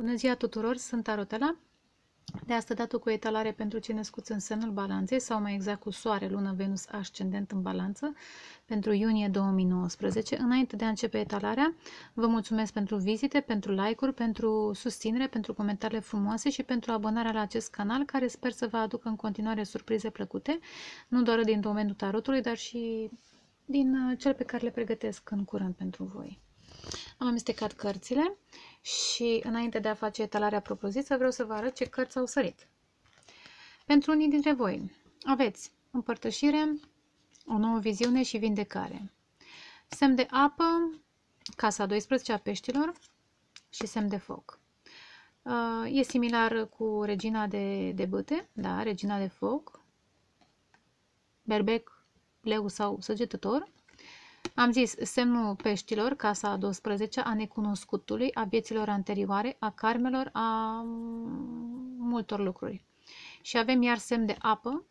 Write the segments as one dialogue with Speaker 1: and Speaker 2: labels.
Speaker 1: Bună ziua tuturor, sunt Tarotela. De asta datul cu etalare pentru cei născuți în semnul balanței sau mai exact cu soare, lună, venus, ascendent în balanță pentru iunie 2019. Înainte de a începe etalarea, vă mulțumesc pentru vizite, pentru like-uri, pentru susținere, pentru comentariile frumoase și pentru abonarea la acest canal care sper să vă aducă în continuare surprize plăcute, nu doar din domeniul tarotului, dar și din uh, cel pe care le pregătesc în curând pentru voi. Am amestecat cărțile și înainte de a face etalarea propoziță vreau să vă arăt ce cărți au sărit. Pentru unii dintre voi aveți împărtășire, o nouă viziune și vindecare. Semn de apă, casa 12 a peștilor și semn de foc. Uh, e similar cu regina de, de băte, da, regina de foc, berbec, leu sau săgetător. Am zis semnul peștilor, casa a 12, a necunoscutului, a vieților anterioare, a karmelor, a multor lucruri. Și avem iar semn de apă,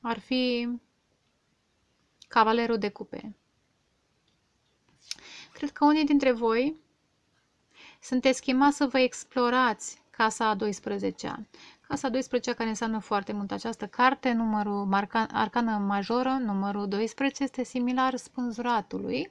Speaker 1: ar fi cavalerul de cupe. Cred că unii dintre voi sunteți chemați să vă explorați casa a 12-a. Casa 12 care înseamnă foarte mult această carte, numărul marca, arcană majoră, numărul 12, este similar spânzuratului.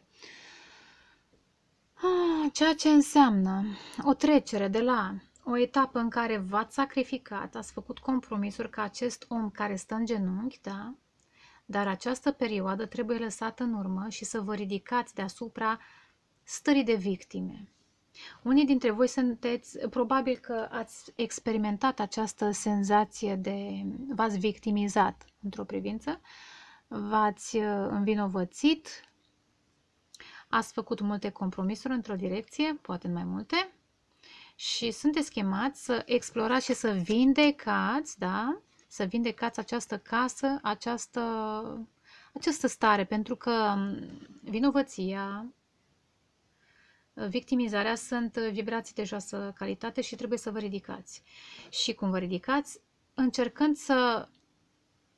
Speaker 1: Ah, ceea ce înseamnă o trecere de la o etapă în care v-ați sacrificat, ați făcut compromisuri ca acest om care stă în genunchi, da? Dar această perioadă trebuie lăsată în urmă și să vă ridicați deasupra stării de victime. Unii dintre voi sunteți, probabil că ați experimentat această senzație de v-ați victimizat într-o privință, v-ați uh, învinovățit, ați făcut multe compromisuri într-o direcție, poate în mai multe, și sunteți chemați să explorați și să vindecați, da? Să vindecați această casă, această, această stare, pentru că vinovăția, victimizarea sunt vibrații de joasă calitate și trebuie să vă ridicați. Și cum vă ridicați? Încercând să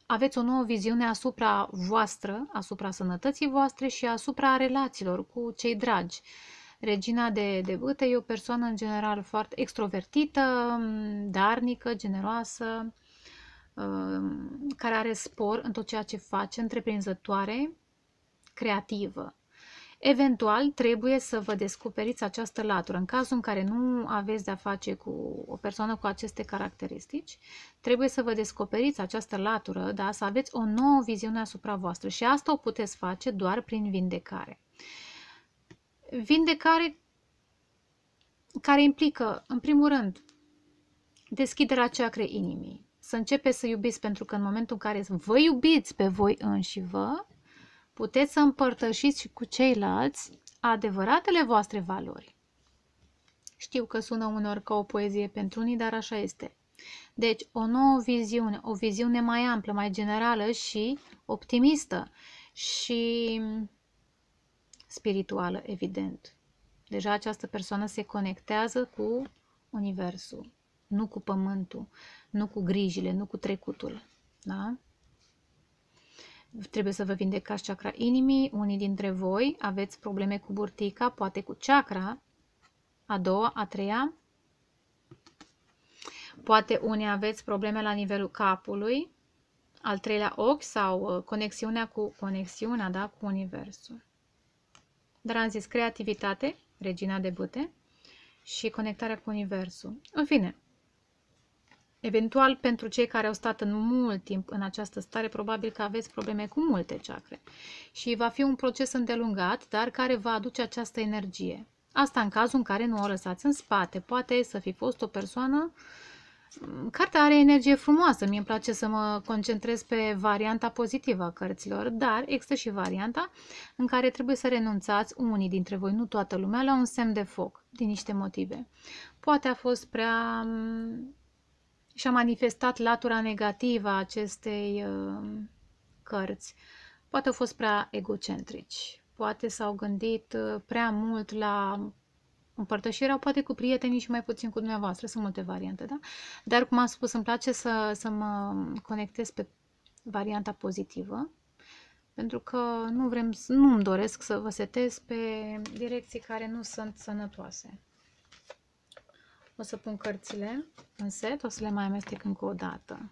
Speaker 1: aveți o nouă viziune asupra voastră, asupra sănătății voastre și asupra relațiilor cu cei dragi. Regina de, de bâte e o persoană în general foarte extrovertită, darnică, generoasă, um, care are spor în tot ceea ce face, întreprinzătoare, creativă. Eventual, trebuie să vă descoperiți această latură. În cazul în care nu aveți de-a face cu o persoană cu aceste caracteristici, trebuie să vă descoperiți această latură, da? să aveți o nouă viziune asupra voastră și asta o puteți face doar prin vindecare. Vindecare care implică, în primul rând, deschiderea ceacrei inimii. Să începeți să iubiți, pentru că în momentul în care vă iubiți pe voi înși vă, puteți să împărtășiți și cu ceilalți adevăratele voastre valori. Știu că sună unor ca o poezie pentru unii, dar așa este. Deci, o nouă viziune, o viziune mai amplă, mai generală și optimistă și spirituală, evident. Deja această persoană se conectează cu Universul, nu cu Pământul, nu cu grijile, nu cu trecutul. Da? Trebuie să vă vindecați chakra inimii. Unii dintre voi aveți probleme cu burtica, poate cu chakra, a doua, a treia. Poate unii aveți probleme la nivelul capului, al treilea ochi sau uh, conexiunea cu conexiunea, da, cu universul. Dar am zis creativitate, regina de bute, și conectarea cu universul. În fine, Eventual, pentru cei care au stat în mult timp în această stare, probabil că aveți probleme cu multe chakre. Și va fi un proces îndelungat, dar care va aduce această energie. Asta în cazul în care nu o lăsați în spate. Poate să fi fost o persoană... Cartea are energie frumoasă, mie îmi place să mă concentrez pe varianta pozitivă a cărților, dar există și varianta în care trebuie să renunțați unii dintre voi, nu toată lumea, la un semn de foc, din niște motive. Poate a fost prea și a manifestat latura negativă a acestei uh, cărți. Poate au fost prea egocentrici, poate s-au gândit uh, prea mult la împărtășirea, poate cu prietenii și mai puțin cu dumneavoastră. Sunt multe variante, da? Dar, cum am spus, îmi place să, să mă conectez pe varianta pozitivă, pentru că nu vrem, nu îmi doresc să vă setez pe direcții care nu sunt sănătoase. O să pun cărțile în set, o să le mai amestec încă o dată.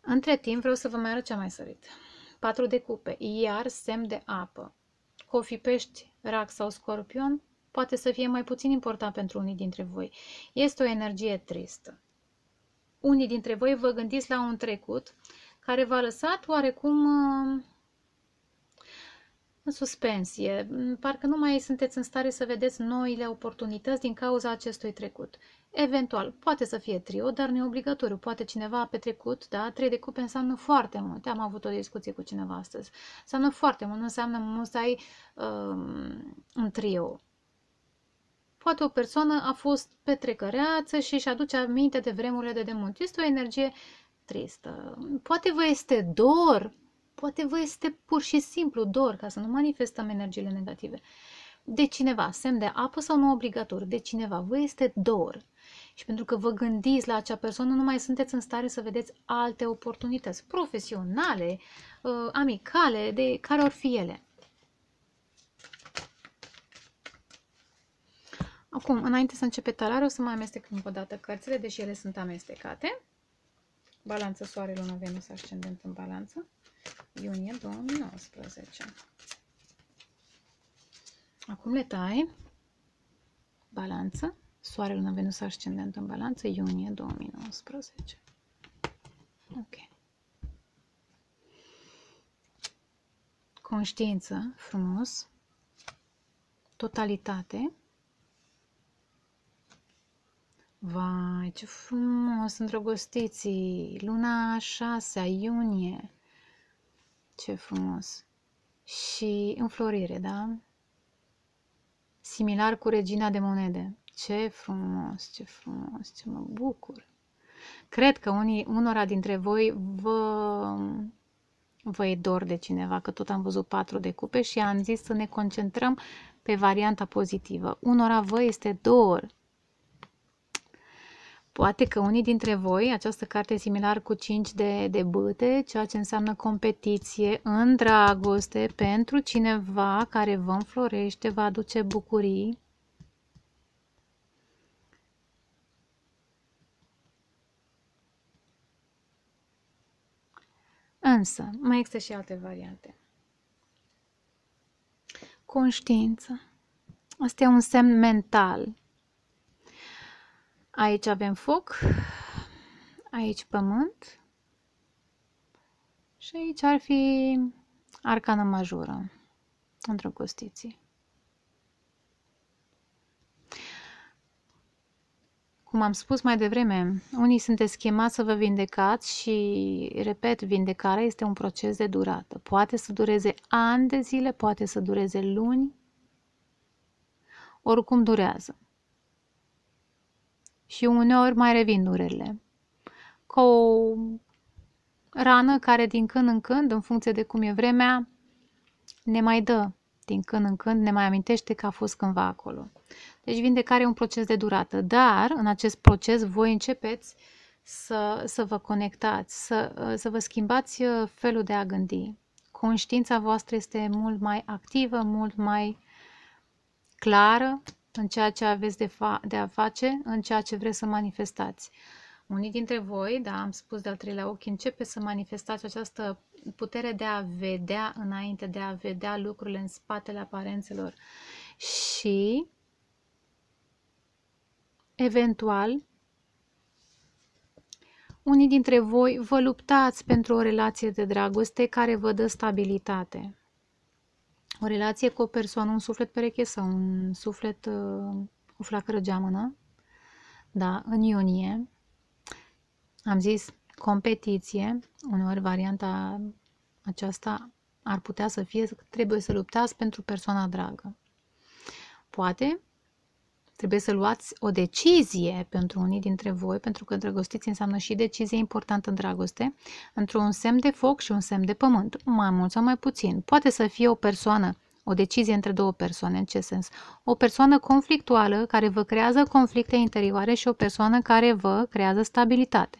Speaker 1: Între timp vreau să vă mai arăt ce am mai sărit. 4 de cupe, iar semn de apă. Cofi, pești, rac sau scorpion poate să fie mai puțin important pentru unii dintre voi. Este o energie tristă. Unii dintre voi vă gândiți la un trecut care v-a lăsat oarecum uh, în suspensie. Parcă nu mai sunteți în stare să vedeți noile oportunități din cauza acestui trecut. Eventual, poate să fie trio, dar nu e obligatoriu. Poate cineva a petrecut, da? Trei de cupe înseamnă foarte mult. Am avut o discuție cu cineva astăzi. Înseamnă foarte mult, nu înseamnă mult să ai um, un trio. Poate o persoană a fost petrecăreață și își aduce aminte de vremurile de demult. Este o energie tristă. Poate vă este dor, poate vă este pur și simplu dor, ca să nu manifestăm energiile negative. De cineva, semn de apă sau nu obligatoriu, de cineva, vă este dor. Și pentru că vă gândiți la acea persoană, nu mai sunteți în stare să vedeți alte oportunități profesionale, uh, amicale, de care or fi ele. Acum, înainte să începe talarea, o să mai amestec încă o dată cărțile, deși ele sunt amestecate. Balanță Soare, Luna, Venus, Ascendent în balanță. Iunie 2019. Acum le tai. Balanță. Soare, Luna, Venus, Ascendent în balanță. Iunie 2019. Ok. Conștiință, frumos. Totalitate. Vai, ce frumos, îndrăgostiții! Luna 6 iunie. Ce frumos! Și înflorire, da? Similar cu regina de monede. Ce frumos, ce frumos, ce mă bucur! Cred că unii, unora dintre voi vă, vă e dor de cineva, că tot am văzut patru de cupe și am zis să ne concentrăm pe varianta pozitivă. Unora vă este dor Poate că unii dintre voi, această carte e similar cu 5 de, de bâte, ceea ce înseamnă competiție în dragoste pentru cineva care vă înflorește, vă aduce bucurii. Însă, mai există și alte variante. Conștiință. Asta e un semn mental Aici avem foc, aici pământ și aici ar fi arcana majoră, îndrăgostiții. Cum am spus mai devreme, unii sunteți chemați să vă vindecați și, repet, vindecarea este un proces de durată. Poate să dureze ani de zile, poate să dureze luni, oricum durează și uneori mai revin durerile. Ca o rană care din când în când, în funcție de cum e vremea, ne mai dă din când în când, ne mai amintește că a fost cândva acolo. Deci vindecare e un proces de durată, dar în acest proces voi începeți să, să vă conectați, să, să vă schimbați uh, felul de a gândi. Conștiința voastră este mult mai activă, mult mai clară în ceea ce aveți de, fa- de a face, în ceea ce vreți să manifestați. Unii dintre voi, da, am spus de-al treilea ochi, începe să manifestați această putere de a vedea înainte, de a vedea lucrurile în spatele aparențelor și eventual unii dintre voi vă luptați pentru o relație de dragoste care vă dă stabilitate o relație cu o persoană, un suflet pereche sau un suflet, uh, o flacără geamănă, da, în iunie, am zis competiție, uneori varianta aceasta ar putea să fie că trebuie să luptați pentru persoana dragă. Poate trebuie să luați o decizie pentru unii dintre voi, pentru că îndrăgostiți înseamnă și decizie importantă în dragoste, într-un semn de foc și un semn de pământ, mai mult sau mai puțin. Poate să fie o persoană, o decizie între două persoane, în ce sens? O persoană conflictuală care vă creează conflicte interioare și o persoană care vă creează stabilitate.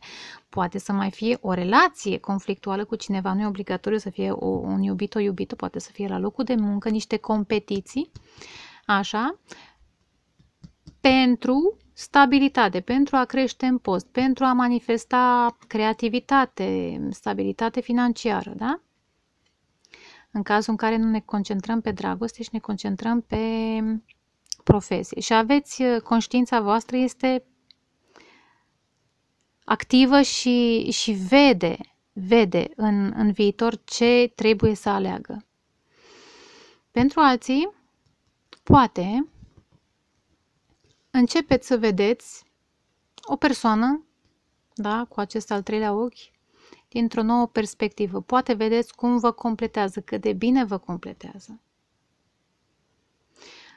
Speaker 1: poate să mai fie o relație conflictuală cu cineva, nu e obligatoriu să fie o, un iubit, o iubită, poate să fie la locul de muncă, niște competiții, așa, pentru stabilitate, pentru a crește în post, pentru a manifesta creativitate, stabilitate financiară, da? În cazul în care nu ne concentrăm pe dragoste și ne concentrăm pe profesie. Și aveți conștiința voastră este activă și, și vede, vede în, în viitor ce trebuie să aleagă. Pentru alții, poate începeți să vedeți o persoană, da, cu acest al treilea ochi, dintr-o nouă perspectivă. Poate vedeți cum vă completează, cât de bine vă completează.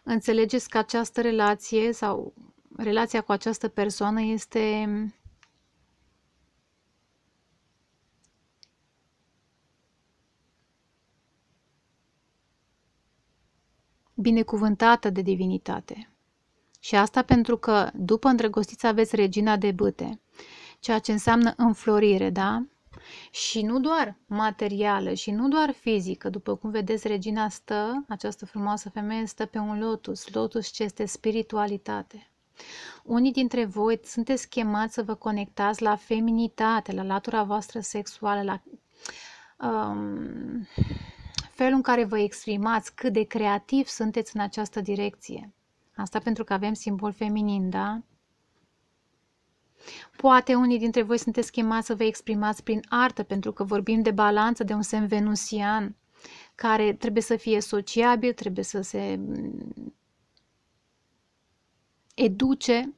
Speaker 1: Înțelegeți că această relație sau relația cu această persoană este binecuvântată de divinitate. Și asta pentru că după îndrăgostiți aveți regina de bâte, ceea ce înseamnă înflorire, da? Și nu doar materială și nu doar fizică, după cum vedeți, regina stă, această frumoasă femeie stă pe un lotus, lotus ce este spiritualitate. Unii dintre voi sunteți chemați să vă conectați la feminitate, la latura voastră sexuală, la um, felul în care vă exprimați, cât de creativ sunteți în această direcție. Asta pentru că avem simbol feminin, da? Poate unii dintre voi sunteți chemați să vă exprimați prin artă, pentru că vorbim de balanță, de un semn venusian, care trebuie să fie sociabil, trebuie să se mm, educe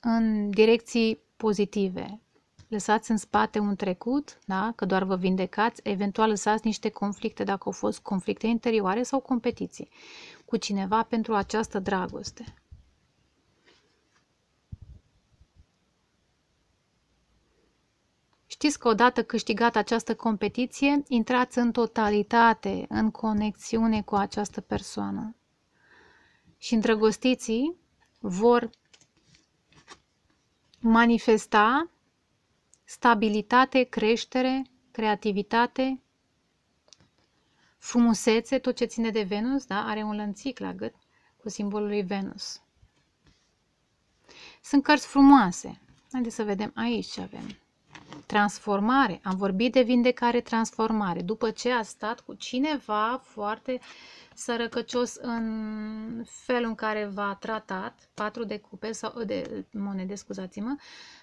Speaker 1: în direcții pozitive. Lăsați în spate un trecut, da? că doar vă vindecați, eventual lăsați niște conflicte, dacă au fost conflicte interioare sau competiții cu cineva pentru această dragoste. Știți că odată câștigat această competiție, intrați în totalitate, în conexiune cu această persoană. Și îndrăgostiții vor manifesta stabilitate, creștere, creativitate, frumusețe, tot ce ține de Venus, da? are un lănțic la gât cu simbolul lui Venus. Sunt cărți frumoase. Haideți să vedem aici ce avem. Transformare. Am vorbit de vindecare, transformare. După ce a stat cu cineva foarte sărăcăcios în felul în care v-a tratat, patru de cupe sau de monede, scuzați-mă,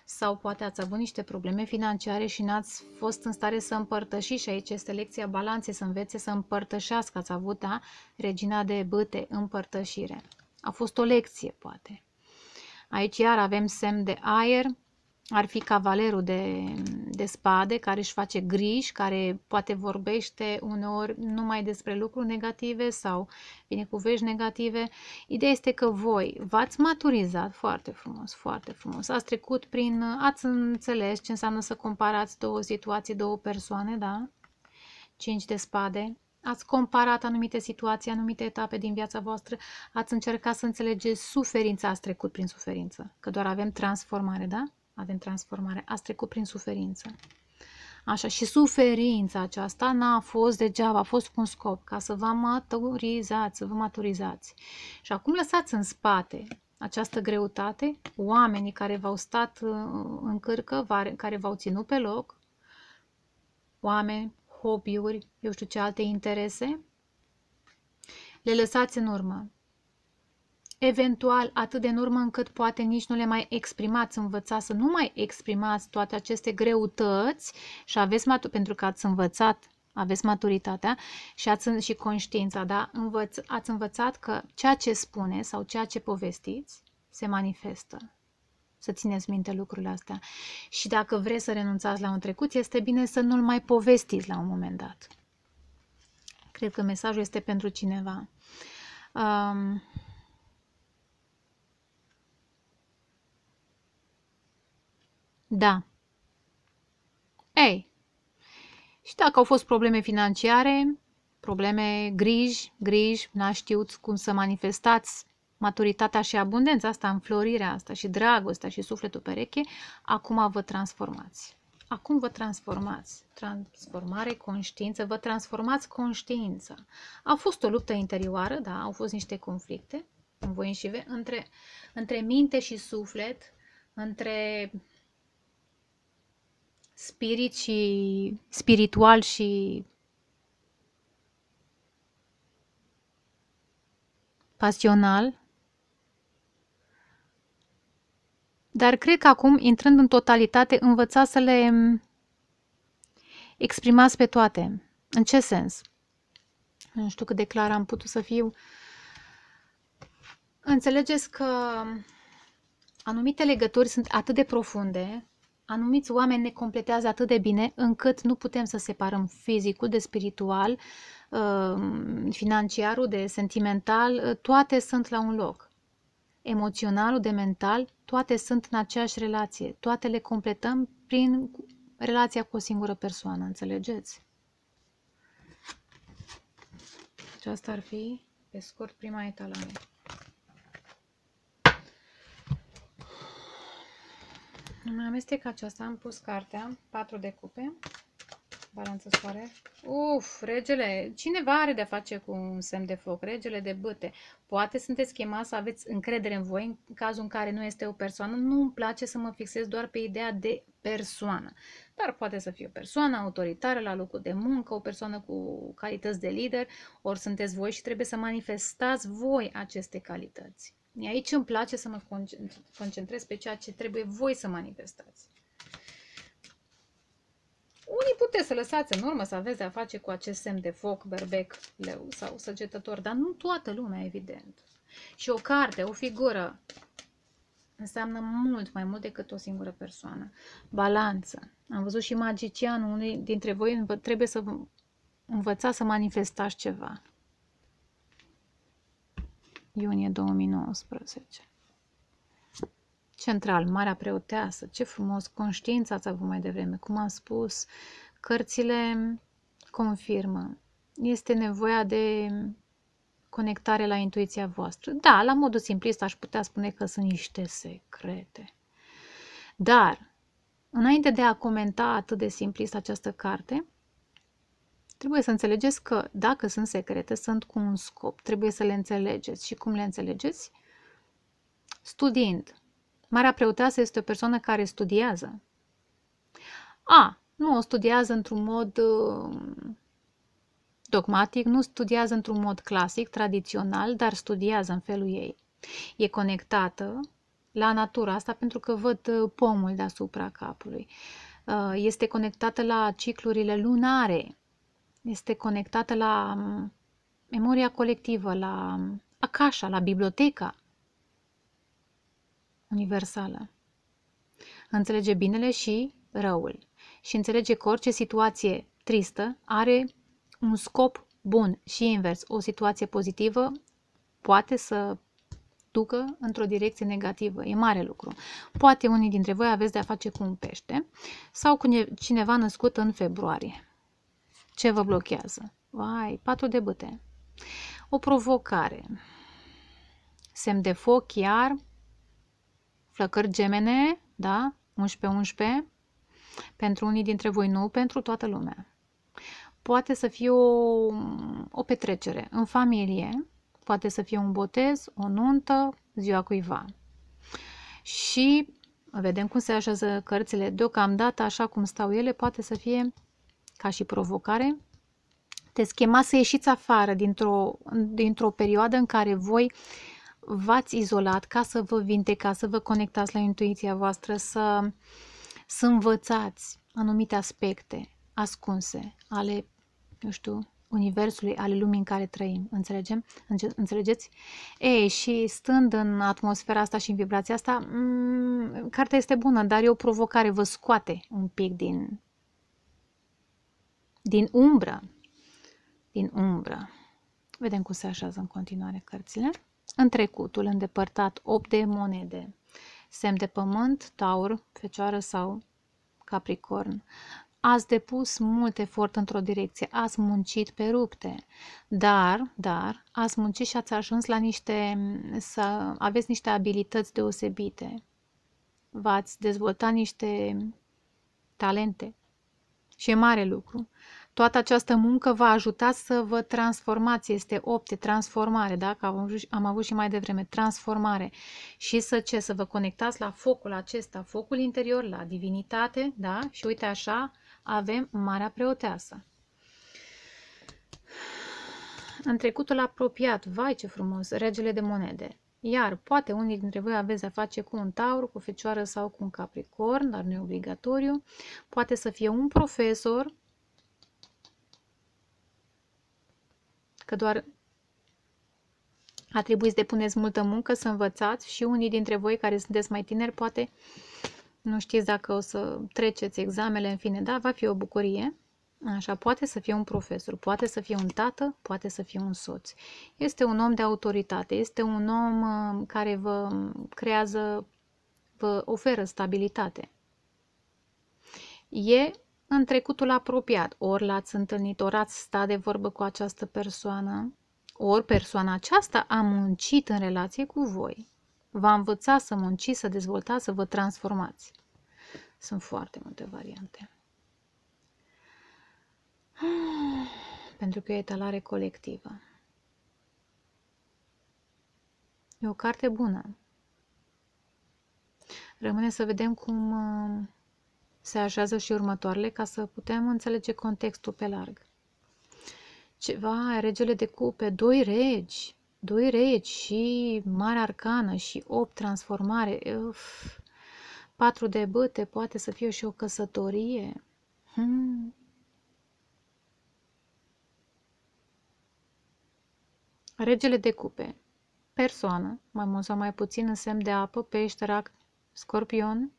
Speaker 1: sau poate ați avut niște probleme financiare și n-ați fost în stare să împărtășiți și aici este lecția balanței, să învețe să împărtășească, ați avut, da, regina de bâte, împărtășire. A fost o lecție, poate. Aici iar avem semn de aer, ar fi cavalerul de, de spade care își face griji, care poate vorbește uneori numai despre lucruri negative sau vine cu vești negative. Ideea este că voi v-ați maturizat foarte frumos, foarte frumos. Ați trecut prin, ați înțeles ce înseamnă să comparați două situații, două persoane, da? Cinci de spade. Ați comparat anumite situații, anumite etape din viața voastră, ați încercat să înțelegeți suferința, ați trecut prin suferință, că doar avem transformare, da? Avem transformare, ați trecut prin suferință. Așa, și suferința aceasta n-a fost degeaba, a fost cu un scop, ca să vă maturizați, să vă maturizați. Și acum lăsați în spate această greutate, oamenii care v-au stat uh, în cârcă, care v-au ținut pe loc, oameni, hobby-uri, eu știu ce alte interese, le lăsați în urmă eventual atât de în urmă încât poate nici nu le mai exprimați, învățați să nu mai exprimați toate aceste greutăți și aveți pentru că ați învățat, aveți maturitatea și ați și conștiința, da? Învăț, ați învățat că ceea ce spune sau ceea ce povestiți se manifestă. Să țineți minte lucrurile astea. Și dacă vreți să renunțați la un trecut, este bine să nu-l mai povestiți la un moment dat. Cred că mesajul este pentru cineva. Um, Da. Ei, și dacă au fost probleme financiare, probleme, griji, griji, n-a știut cum să manifestați maturitatea și abundența asta, înflorirea asta și dragostea și sufletul pereche, acum vă transformați. acum vă transformați. Transformare, conștiință, vă transformați conștiința. A fost o luptă interioară, da, au fost niște conflicte în voi înșive, între, între minte și suflet, între spirit și spiritual și pasional. Dar cred că acum, intrând în totalitate, învățați să le exprimați pe toate. În ce sens? Nu știu cât de clar am putut să fiu. Înțelegeți că anumite legături sunt atât de profunde, anumiți oameni ne completează atât de bine, încât nu putem să separăm fizicul de spiritual, uh, financiarul de sentimental, uh, toate sunt la un loc. Emoționalul de mental, toate sunt în aceeași relație, toate le completăm prin relația cu o singură persoană, înțelegeți? Aceasta ar fi, pe scurt, prima etalare. Mai amestec aceasta, am pus cartea, 4 de cupe, balanță soare. Uf, regele, cineva are de-a face cu un semn de foc, regele de băte. Poate sunteți chemați să aveți încredere în voi în cazul în care nu este o persoană. Nu îmi place să mă fixez doar pe ideea de persoană, dar poate să fie o persoană autoritară la locul de muncă, o persoană cu calități de lider, ori sunteți voi și trebuie să manifestați voi aceste calități. Aici îmi place să mă concentrez pe ceea ce trebuie voi să manifestați. Unii puteți să lăsați în urmă să aveți de-a face cu acest semn de foc, berbec, leu sau săgetător, dar nu toată lumea, evident. Și o carte, o figură, înseamnă mult mai mult decât o singură persoană. Balanță. Am văzut și magicianul, unii dintre voi trebuie să învățați să manifestați ceva iunie 2019. Central, Marea Preoteasă, ce frumos, conștiința ați avut mai devreme, cum am spus, cărțile confirmă. Este nevoia de conectare la intuiția voastră. Da, la modul simplist aș putea spune că sunt niște secrete. Dar, înainte de a comenta atât de simplist această carte, Trebuie să înțelegeți că dacă sunt secrete, sunt cu un scop. Trebuie să le înțelegeți. Și cum le înțelegeți? Studiind. Marea preoteasă este o persoană care studiază. A, nu o studiază într-un mod uh, dogmatic, nu studiază într-un mod clasic, tradițional, dar studiază în felul ei. E conectată la natura asta pentru că văd uh, pomul deasupra capului. Uh, este conectată la ciclurile lunare este conectată la mm, memoria colectivă, la mm, Akasha, la biblioteca universală. Înțelege binele și răul și înțelege că orice situație tristă are un scop bun și invers. O situație pozitivă poate să ducă într-o direcție negativă. E mare lucru. Poate unii dintre voi aveți de a face cu un pește sau cu cineva născut în februarie. Ce vă blochează? Vai, patru de băte. O provocare. Semn de foc, chiar. Flăcări gemene, da? 11-11. Pentru unii dintre voi nu, pentru toată lumea. Poate să fie o, o petrecere în familie, poate să fie un botez, o nuntă, ziua cuiva. Și vedem cum se așează cărțile deocamdată, așa cum stau ele, poate să fie ca și provocare, te schema să ieșiți afară dintr-o, dintr-o perioadă în care voi v-ați izolat ca să vă vindecați, să vă conectați la intuiția voastră, să, să învățați anumite aspecte ascunse ale, eu știu, universului, ale lumii în care trăim. Înțelegem? Înțelegeți? Ei, și stând în atmosfera asta și în vibrația asta, m- mm, cartea este bună, dar e o provocare, vă scoate un pic din din umbră. Din umbră. Vedem cum se așează în continuare cărțile. În trecutul îndepărtat 8 de monede. Semn de pământ, taur, fecioară sau capricorn. Ați depus mult efort într-o direcție, ați muncit pe rupte, dar, dar, ați muncit și ați ajuns la niște, să aveți niște abilități deosebite. V-ați dezvoltat niște talente. Și e mare lucru. Toată această muncă va ajuta să vă transformați. Este opte, transformare, da? Că am avut, am avut și mai devreme, transformare. Și să ce? Să vă conectați la focul acesta, focul interior, la divinitate, da? Și uite așa, avem Marea Preoteasă. În trecutul apropiat, vai ce frumos, regele de monede. Iar poate unii dintre voi aveți de-a face cu un taur, cu fecioară sau cu un capricorn, dar nu e obligatoriu. Poate să fie un profesor, că doar a trebuit să depuneți multă muncă, să învățați și unii dintre voi care sunteți mai tineri, poate nu știți dacă o să treceți examele, în fine, da, va fi o bucurie. Așa, poate să fie un profesor, poate să fie un tată, poate să fie un soț. Este un om de autoritate, este un om uh, care vă creează, vă oferă stabilitate. E în trecutul apropiat, ori l-ați întâlnit, ori ați stat de vorbă cu această persoană, ori persoana aceasta a muncit în relație cu voi. Va învăța să munciți, să dezvoltați, să vă transformați. Sunt foarte multe variante. Pentru că e etalare colectivă. E o carte bună. Rămâne să vedem cum uh, se așează și următoarele ca să putem înțelege contextul pe larg. Ceva, regele de cupe, doi regi, doi regi și mare arcană și opt transformare, uf, patru de băte, poate să fie și o căsătorie. Hmm. Regele de cupe, persoană, mai mult sau mai puțin în semn de apă, pește, rac, scorpion,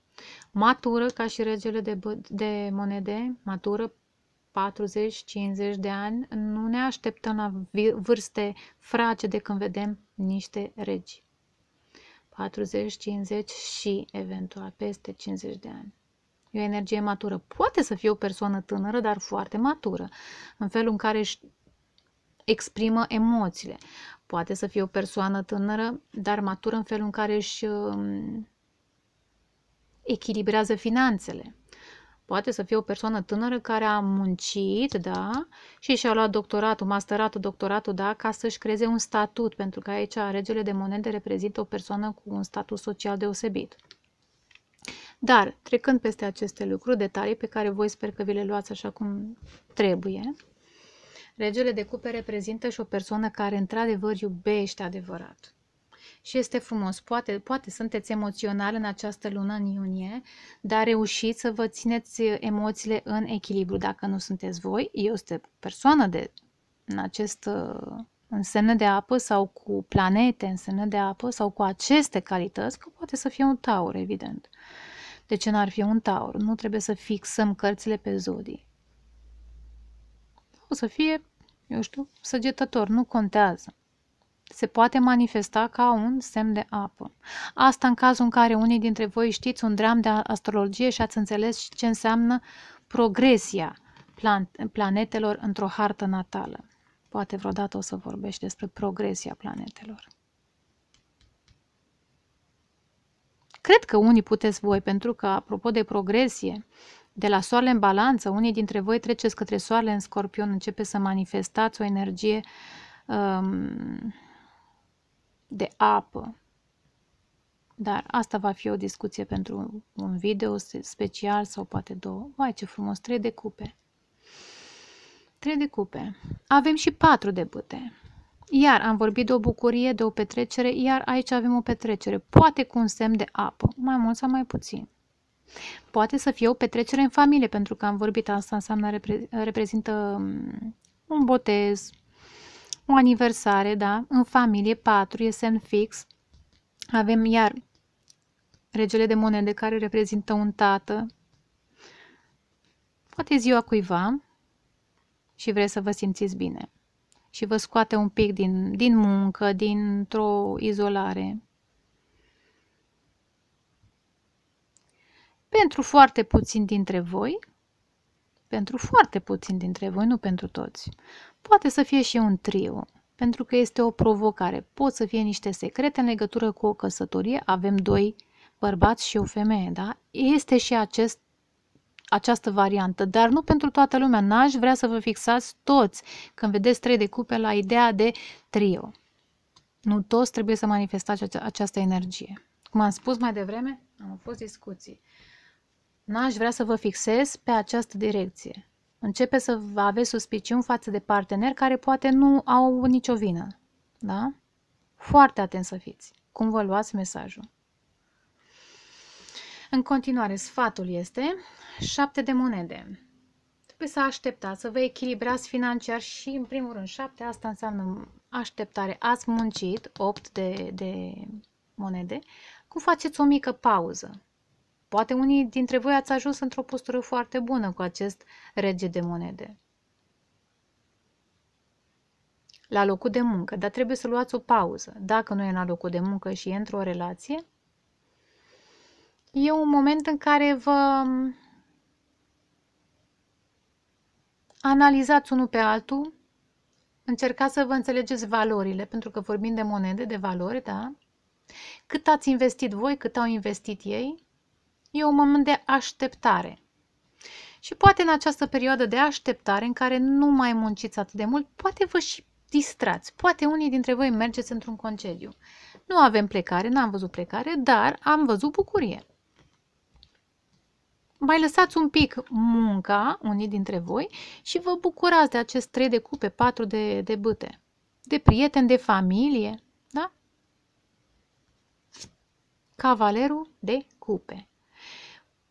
Speaker 1: matură ca și regele de, de monede, matură 40-50 de ani, nu ne așteptăm la vârste fragede când vedem niște regi. 40, 50 și eventual peste 50 de ani. E o energie matură. Poate să fie o persoană tânără, dar foarte matură, în felul în care își exprimă emoțiile. Poate să fie o persoană tânără, dar matură în felul în care își um, echilibrează finanțele. Poate să fie o persoană tânără care a muncit, da, și și-a luat doctoratul, masteratul, doctoratul, da, ca să-și creeze un statut, pentru că aici regele de monede reprezintă o persoană cu un statut social deosebit. Dar, trecând peste aceste lucruri, detalii pe care voi sper că vi le luați așa cum trebuie, regele de cupe reprezintă și o persoană care într-adevăr iubește adevărat și este frumos. Poate, poate sunteți emoțional în această lună, în iunie, dar reușiți să vă țineți emoțiile în echilibru. Dacă nu sunteți voi, eu sunt persoană de, în acest însemne de apă sau cu planete însemne de apă sau cu aceste calități, că poate să fie un taur, evident. De ce n-ar fi un taur? Nu trebuie să fixăm cărțile pe zodii. O să fie, eu știu, săgetător, nu contează se poate manifesta ca un semn de apă. Asta în cazul în care unii dintre voi știți un dram de astrologie și ați înțeles ce înseamnă progresia planetelor într-o hartă natală. Poate vreodată o să vorbești despre progresia planetelor. Cred că unii puteți voi, pentru că, apropo de progresie, de la soarele în balanță, unii dintre voi treceți către soarele în scorpion, începe să manifestați o energie um, de apă. Dar asta va fi o discuție pentru un video special sau poate două. Vai, ce frumos, trei de cupe. Trei de cupe. Avem și patru de bâte. Iar am vorbit de o bucurie, de o petrecere, iar aici avem o petrecere, poate cu un semn de apă, mai mult sau mai puțin. Poate să fie o petrecere în familie, pentru că am vorbit asta înseamnă, repre, reprezintă mm, un botez, o aniversare, da, în familie, 4, e semn fix. Avem iar regele de monede care reprezintă un tată, poate ziua cuiva și vreți să vă simțiți bine și vă scoate un pic din, din muncă, dintr-o izolare. Pentru foarte puțini dintre voi, pentru foarte puțini dintre voi, nu pentru toți, Poate să fie și un trio, pentru că este o provocare. Pot să fie niște secrete în legătură cu o căsătorie. Avem doi bărbați și o femeie, da? Este și acest această variantă, dar nu pentru toată lumea. N-aș vrea să vă fixați toți când vedeți trei de cupe la ideea de trio. Nu toți trebuie să manifestați această energie. Cum am spus mai devreme, am fost discuții. N-aș vrea să vă fixez pe această direcție. Începe să vă aveți suspiciuni față de parteneri care poate nu au nicio vină. Da? Foarte atent să fiți. Cum vă luați mesajul. În continuare, sfatul este șapte de monede. Trebuie să așteptați, să vă echilibrați financiar și, în primul rând, șapte, asta înseamnă așteptare. Ați muncit 8 de, de monede, cum faceți o mică pauză. Poate unii dintre voi ați ajuns într-o postură foarte bună cu acest rege de monede. La locul de muncă, dar trebuie să luați o pauză. Dacă nu e la locul de muncă și e într-o relație, e un moment în care vă analizați unul pe altul, încercați să vă înțelegeți valorile, pentru că vorbim de monede, de valori, da? Cât ați investit voi, cât au investit ei, e un moment de așteptare. Și poate în această perioadă de așteptare, în care nu mai munciți atât de mult, poate vă și distrați. Poate unii dintre voi mergeți într-un concediu. Nu avem plecare, n-am văzut plecare, dar am văzut bucurie mai lăsați un pic munca, unii dintre voi, și vă bucurați de acest trei de cupe, patru de, de bâte, de prieteni, de familie, da? Cavalerul de cupe.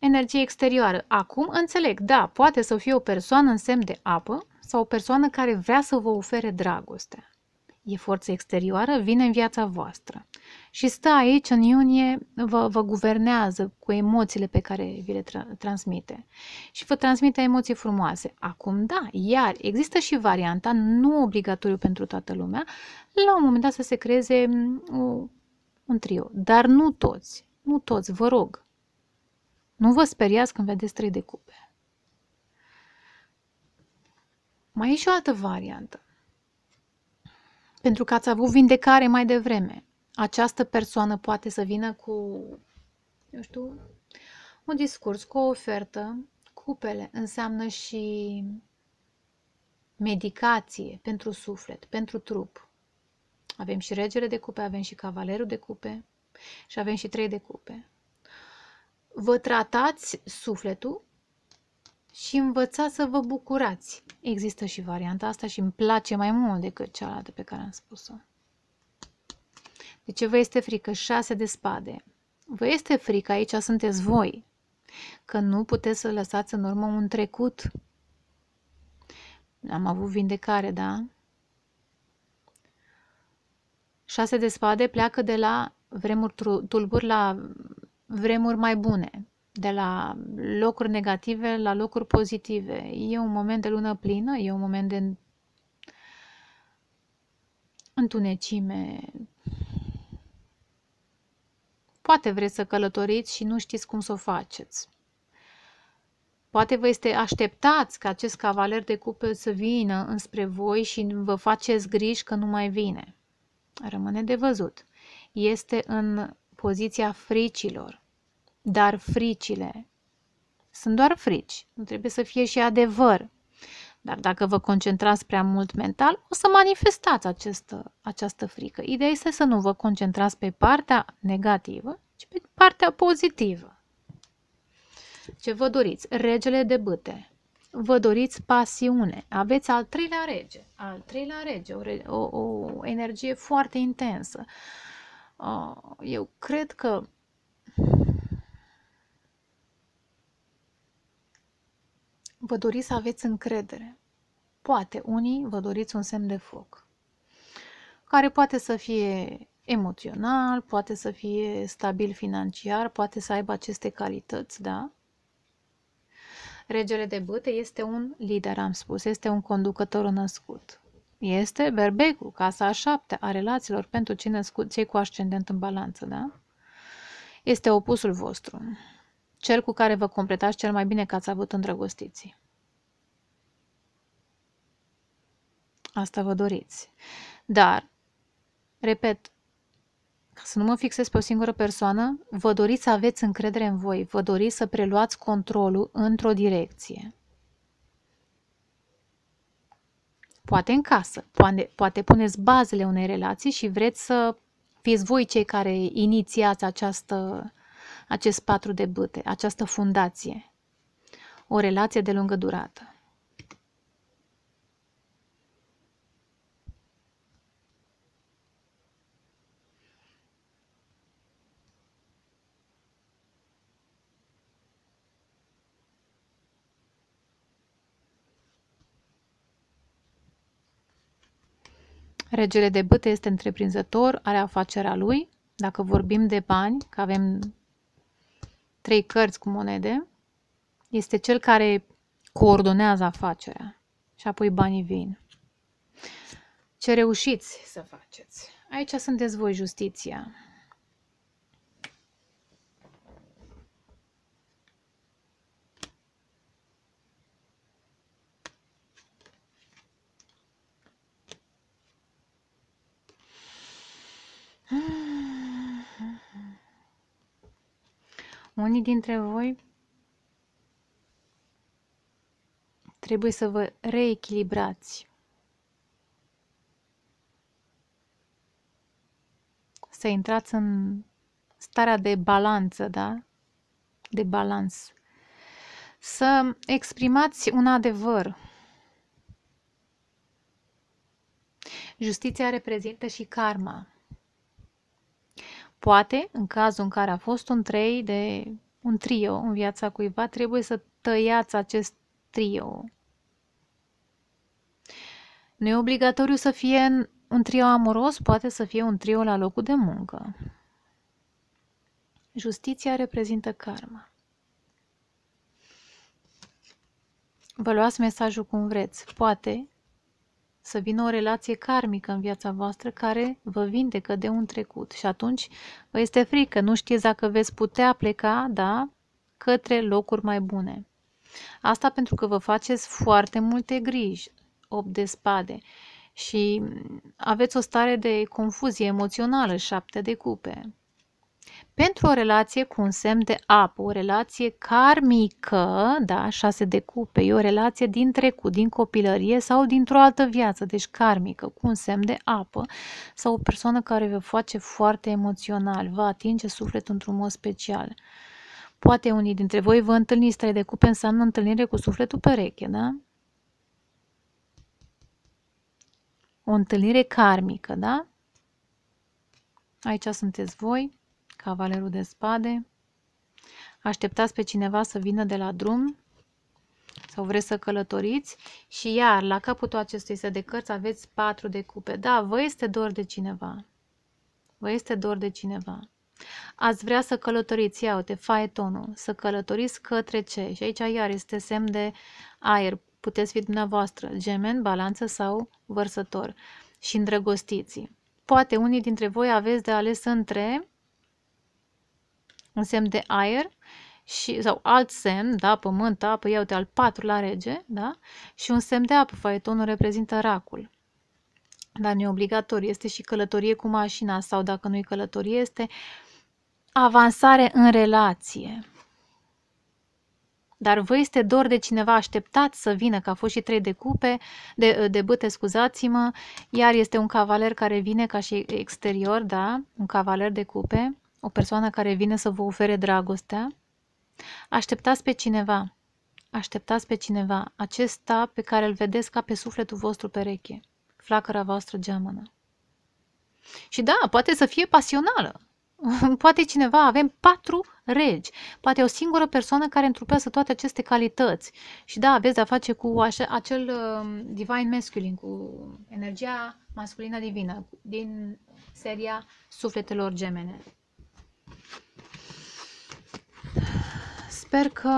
Speaker 1: Energie exterioară. Acum înțeleg, da, poate să fie o persoană în semn de apă sau o persoană care vrea să vă ofere dragoste e forță exterioară, vine în viața voastră. Și stă aici, în iunie, vă, vă guvernează cu emoțiile pe care vi le tra- transmite. Și vă transmite emoții frumoase. Acum, da, iar există și varianta, nu obligatoriu pentru toată lumea, la un moment dat să se creeze o, un trio. Dar nu toți, nu toți, vă rog. Nu vă speriați când vedeți trei de cupe. Mai e și o altă variantă pentru că ați avut vindecare mai devreme. Această persoană poate să vină cu, eu știu, un discurs, cu o ofertă. Cupele înseamnă și medicație pentru suflet, pentru trup. Avem și regele de cupe, avem și cavalerul de cupe și avem și trei de cupe. Vă tratați sufletul și învățați să vă bucurați. Există și varianta asta și îmi place mai mult decât cealaltă pe care am spus-o. De ce vă este frică? Șase de spade. Vă este frică, aici sunteți voi, că nu puteți să lăsați în urmă un trecut. Am avut vindecare, da? Șase de spade pleacă de la vremuri tulburi la vremuri mai bune de la locuri negative la locuri pozitive. E un moment de lună plină, e un moment de întunecime. Poate vreți să călătoriți și nu știți cum să o faceți. Poate vă este așteptați ca acest cavaler de cupe să vină înspre voi și vă faceți griji că nu mai vine. Rămâne de văzut. Este în poziția fricilor dar fricile sunt doar frici, nu trebuie să fie și adevăr. Dar dacă vă concentrați prea mult mental, o să manifestați această, această frică. Ideea este să nu vă concentrați pe partea negativă, ci pe partea pozitivă. Ce vă doriți? Regele de bâte. Vă doriți pasiune. Aveți al treilea rege. Al treilea rege, o, o, o energie foarte intensă. Uh, eu cred că vă doriți să aveți încredere. Poate unii vă doriți un semn de foc, care poate să fie emoțional, poate să fie stabil financiar, poate să aibă aceste calități, da? Regele de bâte este un lider, am spus, este un conducător născut. Este berbecul, casa a șapte a relațiilor pentru cei născut, cei cu ascendent în balanță, da? Este opusul vostru cel cu care vă completați cel mai bine că ați avut îndrăgostiții. Asta vă doriți. Dar, repet, ca să nu mă fixez pe o singură persoană, vă doriți să aveți încredere în voi, vă doriți să preluați controlul într-o direcție. Poate în casă, poate, poate puneți bazele unei relații și vreți să fiți voi cei care inițiați această, acest patru de bâte, această fundație. O relație de lungă durată. Regele de bâte este întreprinzător, are afacerea lui. Dacă vorbim de bani, că avem trei cărți cu monede, este cel care coordonează afacerea și apoi banii vin. Ce reușiți să faceți? Aici sunteți voi, justiția. Unii dintre voi trebuie să vă reechilibrați. Să intrați în starea de balanță, da? De balans. Să exprimați un adevăr. Justiția reprezintă și karma. Poate, în cazul în care a fost un trei de un trio în viața cuiva, trebuie să tăiați acest trio. Nu e obligatoriu să fie un trio amoros, poate să fie un trio la locul de muncă. Justiția reprezintă karma. Vă luați mesajul cum vreți. Poate să vină o relație karmică în viața voastră care vă vindecă de un trecut. Și atunci vă este frică, nu știți dacă veți putea pleca, da, către locuri mai bune. Asta pentru că vă faceți foarte multe griji, 8 de spade, și aveți o stare de confuzie emoțională, 7 de cupe pentru o relație cu un semn de apă, o relație karmică, da, șase de cupe, e o relație din trecut, din copilărie sau dintr-o altă viață, deci karmică, cu un semn de apă sau o persoană care vă face foarte emoțional, vă atinge sufletul într-un mod special. Poate unii dintre voi vă întâlniți, trei de cupe înseamnă întâlnire cu sufletul pereche, da? O întâlnire karmică, da? Aici sunteți voi cavalerul de spade. Așteptați pe cineva să vină de la drum sau vreți să călătoriți și iar la capătul acestui set de cărți aveți patru de cupe. Da, vă este dor de cineva. Vă este dor de cineva. Ați vrea să călătoriți, ia uite, faetonul, să călătoriți către ce? Și aici iar este semn de aer. Puteți fi dumneavoastră, gemen, balanță sau vărsător. Și îndrăgostiți. Poate unii dintre voi aveți de ales între un semn de aer și, sau alt semn, da, pământ, apă, iau al patru la rege, da, și un semn de apă, faetonul reprezintă racul. Dar nu e obligatoriu, este și călătorie cu mașina sau dacă nu e călătorie, este avansare în relație. Dar vă este dor de cineva așteptat să vină, că a fost și trei de cupe, de, de bâte, scuzați-mă, iar este un cavaler care vine ca și exterior, da, un cavaler de cupe, o persoană care vine să vă ofere dragostea, așteptați pe cineva, așteptați pe cineva, acesta pe care îl vedeți ca pe sufletul vostru pereche, flacăra voastră geamănă. Și da, poate să fie pasională. Poate cineva, avem patru regi, poate o singură persoană care întrupează toate aceste calități. Și da, aveți de-a face cu acel uh, divine masculine, cu energia masculină divină, din seria Sufletelor Gemene. Sper că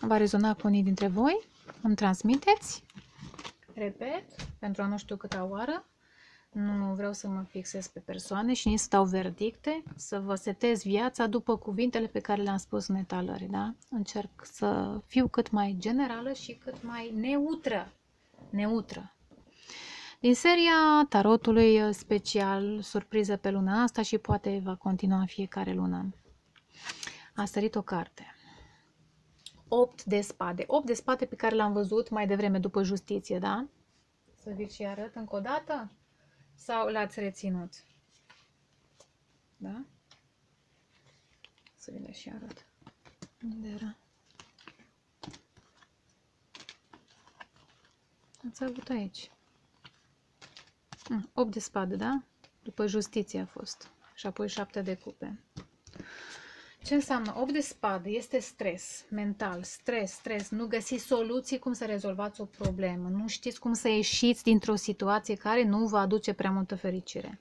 Speaker 1: va rezona cu unii dintre voi. Îmi transmiteți. Repet, pentru a nu știu câta oară. Nu vreau să mă fixez pe persoane și nici să dau verdicte, să vă setez viața după cuvintele pe care le-am spus în etalări, da? Încerc să fiu cât mai generală și cât mai neutră. Neutră. Din seria tarotului uh, special, surpriză pe luna asta și poate va continua fiecare lună. A sărit o carte. 8 de spade. 8 de spade pe care l-am văzut mai devreme după justiție, da? Să vi și arăt încă o dată? Sau l-ați reținut? Da? Să vi le și arăt. Unde era? Ați avut aici. 8 de spade, da? După justiție a fost. Și apoi 7 de cupe. Ce înseamnă 8 de spade? Este stres mental, stres, stres. Nu găsiți soluții cum să rezolvați o problemă. Nu știți cum să ieșiți dintr-o situație care nu vă aduce prea multă fericire.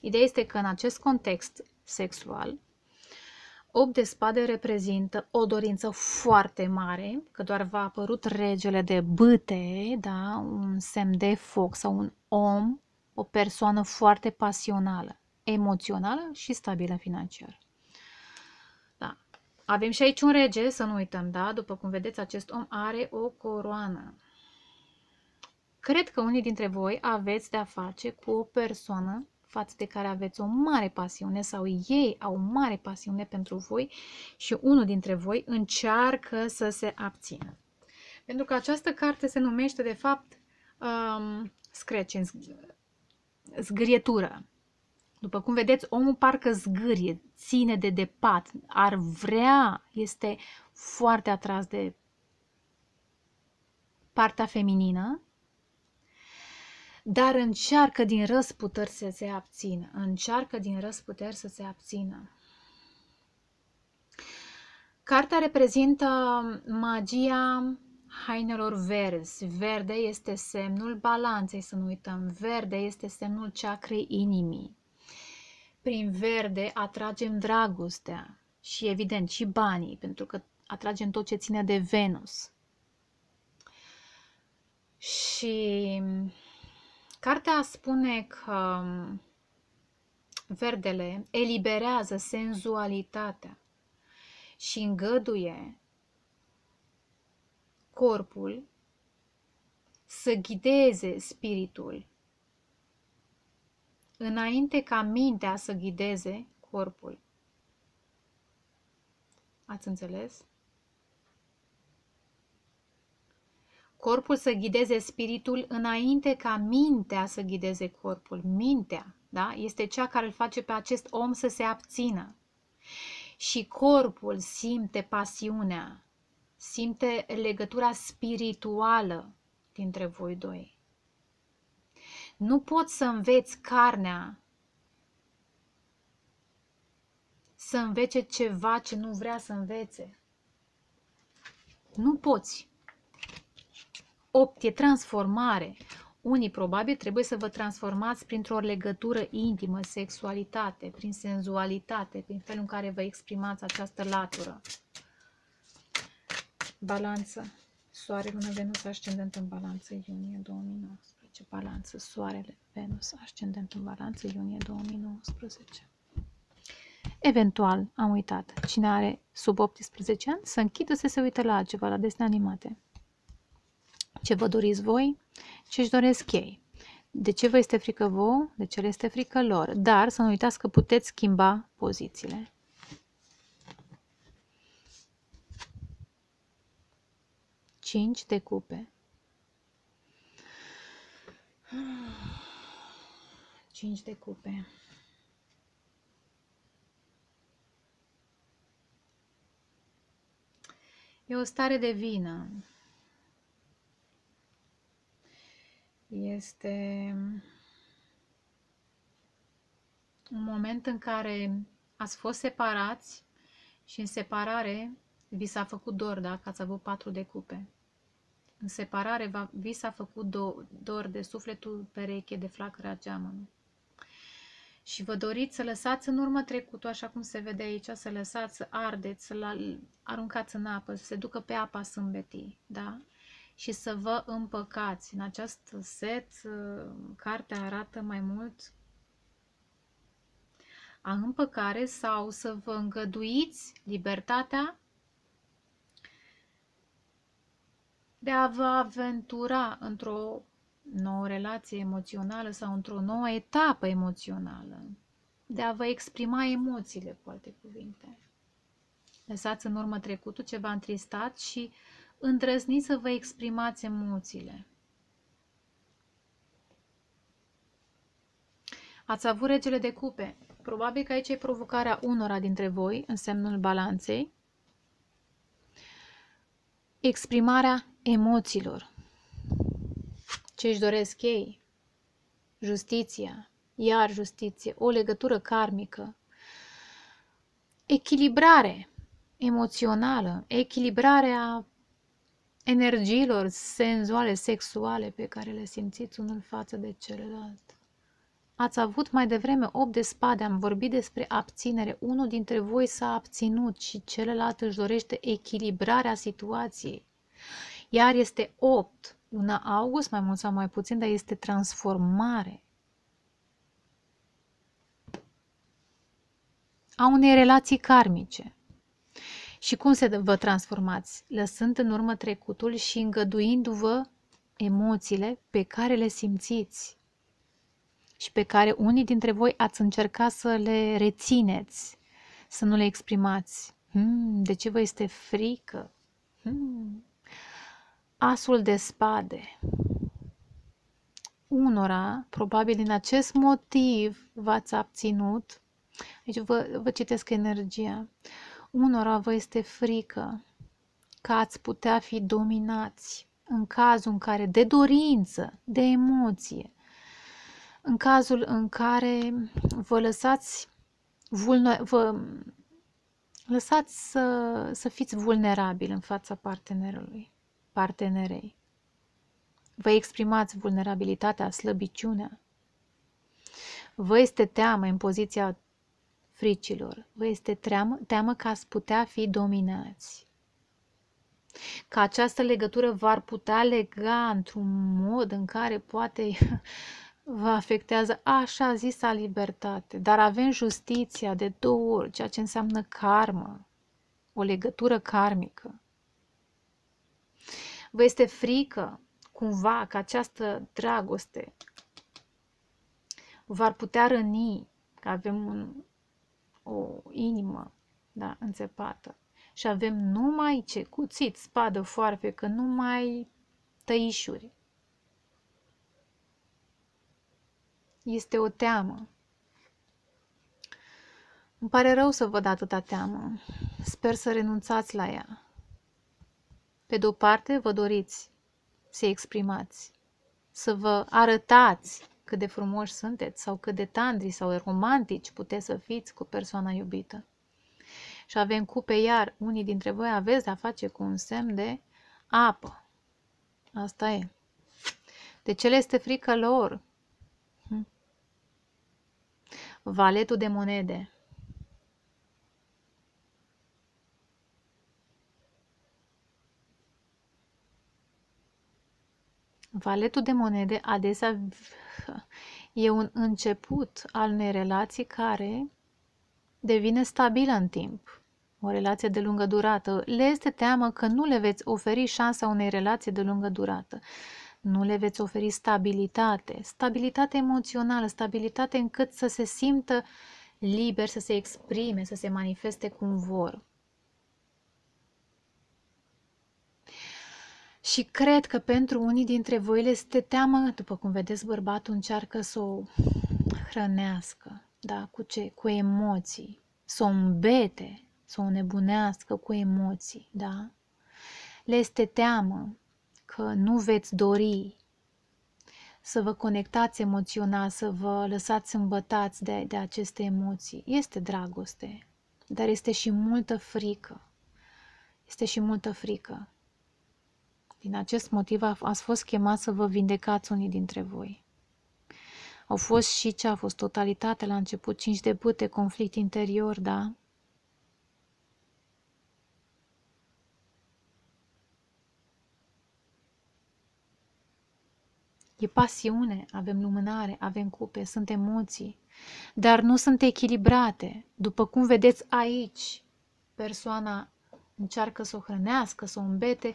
Speaker 1: Ideea este că în acest context sexual, 8 de spade reprezintă o dorință foarte mare, că doar v-a apărut regele de bâte, da? un semn de foc sau un om, o persoană foarte pasională, emoțională și stabilă financiar. Da. Avem și aici un rege, să nu uităm, da? După cum vedeți, acest om are o coroană. Cred că unii dintre voi aveți de-a face cu o persoană față de care aveți o mare pasiune sau ei au o mare pasiune pentru voi și unul dintre voi încearcă să se abțină. Pentru că această carte se numește, de fapt, um, scratching, zgârietură. După cum vedeți, omul parcă zgârie, ține de depat, ar vrea, este foarte atras de partea feminină, dar încearcă din răsputeri să se abțină. Încearcă din răsputeri să se abțină. Cartea reprezintă magia hainelor verzi. Verde este semnul balanței, să nu uităm. Verde este semnul ceacrei inimii. Prin verde atragem dragostea și, evident, și banii, pentru că atragem tot ce ține de Venus. Și Cartea spune că verdele eliberează senzualitatea și îngăduie corpul să ghideze spiritul înainte ca mintea să ghideze corpul. Ați înțeles? corpul să ghideze spiritul înainte ca mintea să ghideze corpul. Mintea, da? Este cea care îl face pe acest om să se abțină. Și corpul simte pasiunea, simte legătura spirituală dintre voi doi. Nu poți să înveți carnea să învețe ceva ce nu vrea să învețe. Nu poți. 8 e transformare. Unii probabil trebuie să vă transformați printr-o legătură intimă, sexualitate, prin senzualitate, prin felul în care vă exprimați această latură. Balanță. Soare, lună, Venus, ascendent în balanță, iunie 2019. Balanță, Soarele, Venus, ascendent în balanță, iunie 2019. Eventual, am uitat, cine are sub 18 ani să închidă să se uite la altceva, la desene animate ce vă doriți voi, ce își doresc ei. De ce vă este frică vouă, de ce le este frică lor. Dar să nu uitați că puteți schimba pozițiile. Cinci de cupe. Cinci de cupe. E o stare de vină. Este un moment în care ați fost separați și în separare vi s-a făcut dor, da? Că ați avut patru de cupe. În separare vi s-a făcut do dor de sufletul pereche, de flacăra geamănului. Și vă doriți să lăsați în urmă trecutul, așa cum se vede aici, să lăsați, să ardeți, să aruncați în apă, să se ducă pe apa sâmbetii, da? și să vă împăcați. În acest set, uh, cartea arată mai mult a împăcare sau să vă îngăduiți libertatea de a vă aventura într-o nouă relație emoțională sau într-o nouă etapă emoțională, de a vă exprima emoțiile, cu alte cuvinte. Lăsați în urmă trecutul ce v-a întristat și îndrăzniți să vă exprimați emoțiile. Ați avut regele de cupe. Probabil că aici e provocarea unora dintre voi în semnul balanței. Exprimarea emoțiilor. Ce își doresc ei. Justiția. Iar justiție. O legătură karmică. Echilibrare emoțională. Echilibrarea energiilor senzuale, sexuale pe care le simțiți unul față de celălalt. Ați avut mai devreme 8 de spade, am vorbit despre abținere. Unul dintre voi s-a abținut și celălalt își dorește echilibrarea situației. Iar este 8, luna august, mai mult sau mai puțin, dar este transformare. A unei relații karmice. Și cum se vă transformați? Lăsând în urmă trecutul și îngăduindu-vă emoțiile pe care le simțiți și pe care unii dintre voi ați încercat să le rețineți, să nu le exprimați. Hmm, de ce vă este frică? Hmm. Asul de spade. Unora, probabil din acest motiv, v-ați abținut. Aici vă, vă citesc energia. Unora vă este frică că ați putea fi dominați în cazul în care de dorință, de emoție, în cazul în care vă lăsați, vulner, vă lăsați să, să fiți vulnerabili în fața partenerului, partenerei. Vă exprimați vulnerabilitatea, slăbiciunea. Vă este teamă în poziția fricilor. Vă este teamă, teamă că ați putea fi dominați. Că această legătură v-ar putea lega într-un mod în care poate vă afectează așa zisa libertate, dar avem justiția de două ori, ceea ce înseamnă karmă, o legătură karmică. Vă este frică cumva că această dragoste v-ar putea răni, că avem un, o inimă da, înțepată și avem numai ce cuțit, spadă, foarfe, că numai tăișuri. Este o teamă. Îmi pare rău să văd atâta teamă. Sper să renunțați la ea. Pe de-o parte, vă doriți să exprimați, să vă arătați cât de frumoși sunteți sau cât de tandri sau romantici puteți să fiți cu persoana iubită. Și avem cupe iar, unii dintre voi aveți de-a face cu un semn de apă. Asta e. De ce le este frică lor? Valetul de monede. Valetul de monede adesea e un început al unei relații care devine stabilă în timp. O relație de lungă durată. Le este teamă că nu le veți oferi șansa unei relații de lungă durată. Nu le veți oferi stabilitate, stabilitate emoțională, stabilitate încât să se simtă liber, să se exprime, să se manifeste cum vor. Și cred că pentru unii dintre voi le este teamă, după cum vedeți, bărbatul încearcă să o hrănească, da, cu ce? Cu emoții, să o îmbete, să o nebunească cu emoții, da? Le este teamă că nu veți dori să vă conectați emoțional, să vă lăsați îmbătați de, de aceste emoții. Este dragoste, dar este și multă frică. Este și multă frică. Din acest motiv ați fost chemat să vă vindecați unii dintre voi. Au fost și ce a fost totalitate la început, cinci de bute, conflict interior, da? E pasiune, avem lumânare, avem cupe, sunt emoții, dar nu sunt echilibrate. După cum vedeți aici, persoana încearcă să o hrănească, să o îmbete,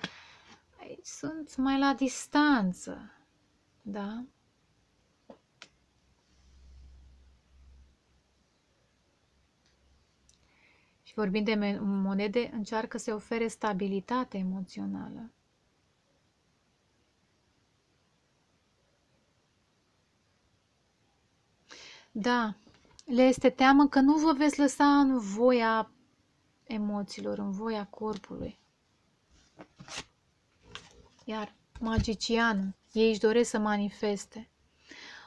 Speaker 1: aici sunt mai la distanță. Da? Și vorbind de monede, încearcă să ofere stabilitate emoțională. Da, le este teamă că nu vă veți lăsa în voia emoțiilor, în voia corpului. Iar magicianul, ei își doresc să manifeste.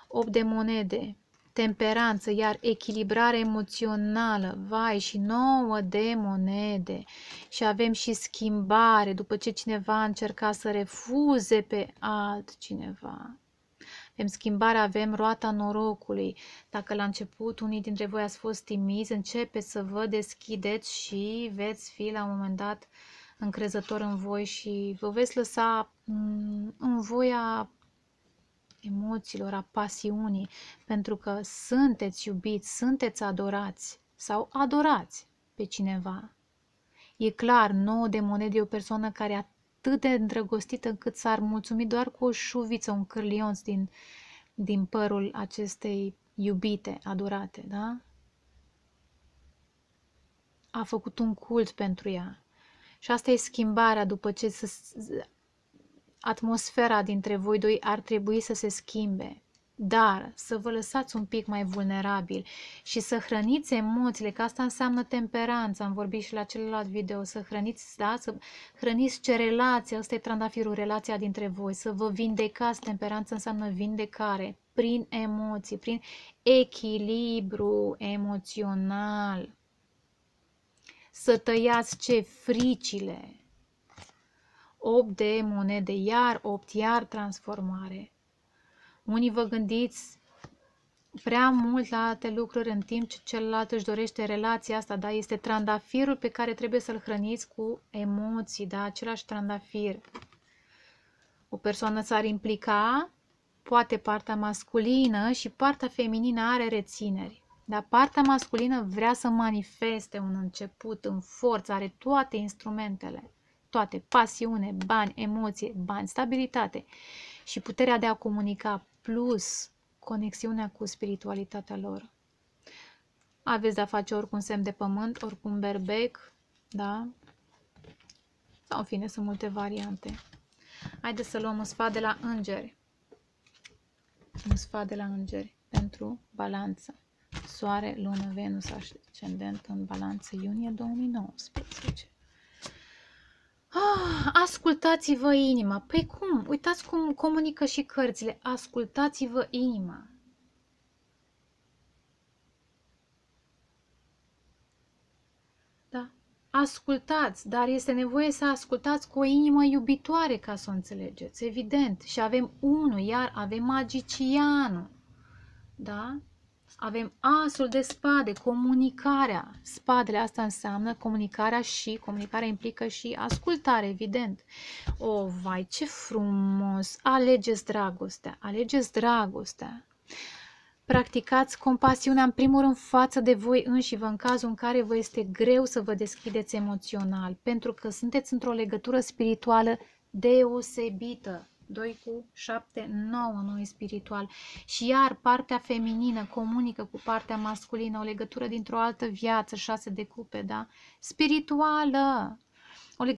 Speaker 1: 8 de monede, temperanță, iar echilibrare emoțională, vai, și 9 de monede. Și avem și schimbare, după ce cineva a încercat să refuze pe altcineva. Avem schimbare, avem roata norocului. Dacă la început unii dintre voi ați fost timizi, începeți să vă deschideți și veți fi la un moment dat încrezător în voi și vă veți lăsa mm, în voia emoțiilor, a pasiunii, pentru că sunteți iubiți, sunteți adorați sau adorați pe cineva. E clar, nouă de monede e o persoană care e atât de îndrăgostită încât s-ar mulțumi doar cu o șuviță, un cârlionț din, din părul acestei iubite, adorate, da? A făcut un cult pentru ea. Și asta e schimbarea după ce se, atmosfera dintre voi doi ar trebui să se schimbe. Dar să vă lăsați un pic mai vulnerabil și să hrăniți emoțiile, că asta înseamnă temperanță, am vorbit și la celălalt video, să hrăniți, da, să hrăniți ce relație, asta e trandafirul, relația dintre voi, să vă vindecați, temperanță înseamnă vindecare, prin emoții, prin echilibru emoțional. Să tăiați ce fricile, 8 de monede, iar 8, iar transformare. Unii vă gândiți prea mult la alte lucruri în timp ce celălalt își dorește relația asta, da? Este trandafirul pe care trebuie să-l hrăniți cu emoții, da? Același trandafir. O persoană s-ar implica, poate partea masculină și partea feminină are rețineri. Dar partea masculină vrea să manifeste un început în forță, are toate instrumentele toate, pasiune, bani, emoție, bani, stabilitate și puterea de a comunica plus conexiunea cu spiritualitatea lor. Aveți de-a face ori cu un semn de pământ, ori cu un berbec, da? Sau în fine, sunt multe variante. Haideți să luăm un sfat de la îngeri. Un sfat de la îngeri pentru balanță. Soare, lună, Venus, ascendent în balanță, iunie 2019. Ah, ascultați-vă inima. Păi cum? Uitați cum comunică și cărțile. Ascultați-vă inima. Da? Ascultați, dar este nevoie să ascultați cu o inimă iubitoare ca să o înțelegeți, evident. Și avem unul, iar avem magicianul. Da? Avem asul de spade, comunicarea. Spadele asta înseamnă comunicarea și comunicarea implică și ascultare, evident. O, vai, ce frumos! Alegeți dragostea, alegeți dragostea. Practicați compasiunea în primul rând față de voi înși vă în cazul în care vă este greu să vă deschideți emoțional, pentru că sunteți într-o legătură spirituală deosebită. 2 cu 7, 9, nu e spiritual. Și iar partea feminină comunică cu partea masculină, o legătură dintr-o altă viață, 6 de cupe, da? Spirituală!